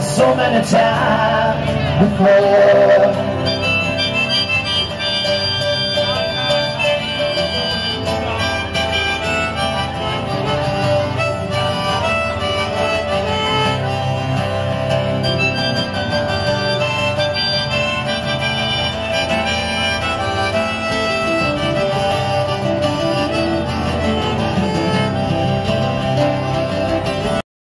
so many times before.